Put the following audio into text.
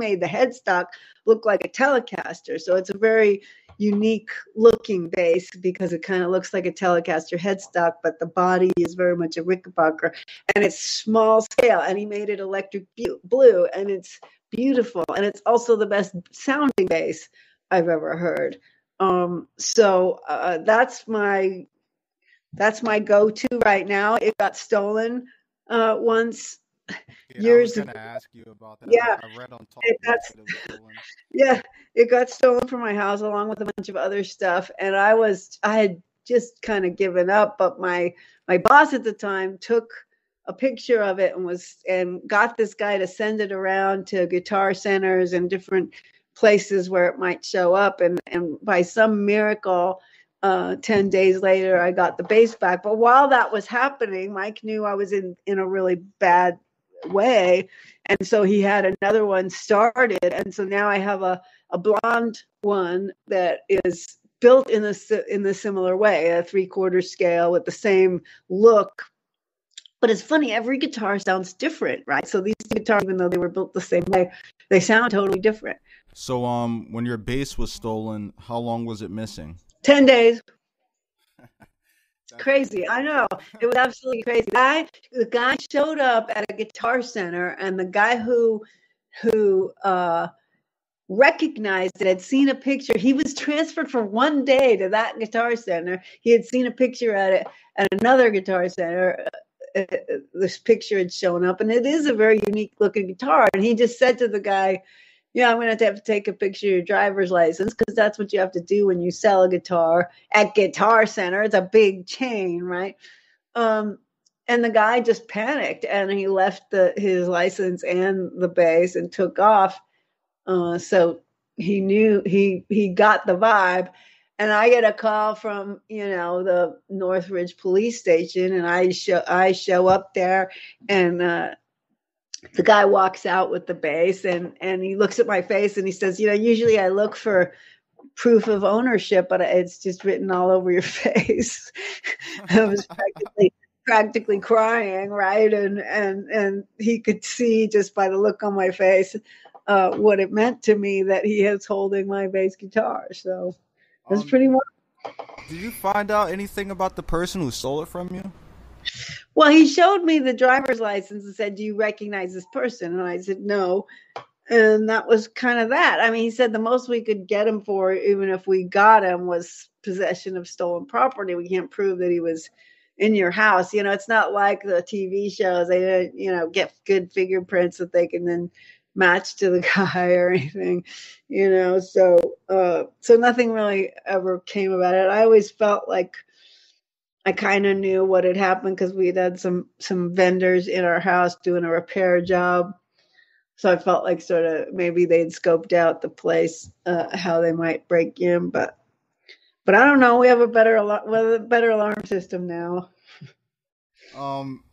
made the headstock look like a Telecaster. So it's a very unique looking bass because it kind of looks like a Telecaster headstock, but the body is very much a Rickenbacker and it's small scale. And he made it electric blue and it's beautiful. And it's also the best sounding bass I've ever heard. Um, so uh, that's my that's my go-to right now. It got stolen uh, once yeah, years I was gonna ask you about that. Yeah, I read on top it got, yeah, it got stolen from my house along with a bunch of other stuff, and I was I had just kind of given up, but my my boss at the time took a picture of it and was and got this guy to send it around to guitar centers and different places where it might show up and and by some miracle uh, 10 days later i got the bass back but while that was happening mike knew i was in in a really bad way. And so he had another one started. And so now i have a a blonde one that is built in a in the similar way a three quarter scale with the same look. But it's funny every guitar sounds different right? So these guitars even though they were built the same way they sound totally different. So um when your bass was stolen how long was it missing? 10 days. crazy. I know. It was absolutely crazy. The guy, the guy showed up at a guitar center and the guy who who uh recognized it had seen a picture he was transferred for one day to that guitar center he had seen a picture at it at another guitar center uh, uh, this picture had shown up and it is a very unique looking guitar and he just said to the guy yeah, I'm going to have to take a picture of your driver's license because that's what you have to do when you sell a guitar at Guitar Center. It's a big chain, right? Um, and the guy just panicked and he left the his license and the bass and took off. Uh, so he knew he he got the vibe. And I get a call from you know the Northridge police station, and I show I show up there, and uh, the guy walks out with the bass and and he looks at my face and he says you know usually i look for proof of ownership but it's just written all over your face. I was practically practically crying right? And and and he could see just by the look on my face uh, what it meant to me that he is holding my bass guitar. So that's um, pretty much did you find out anything about the person who stole it from you well, he showed me the driver's license and said, Do you recognize this person? And I said, No. And that was kind of that. I mean, he said the most we could get him for, even if we got him, was possession of stolen property. We can't prove that he was in your house. You know, it's not like the TV shows. They, you know, get good fingerprints that they can then match to the guy or anything, you know. So, uh, so nothing really ever came about it. I always felt like I kind of knew what had happened because we had some some vendors in our house doing a repair job. So I felt like sort of maybe they'd scoped out the place, uh, how they might break in, but but I don't know. We have a better al- better alarm system now. Um,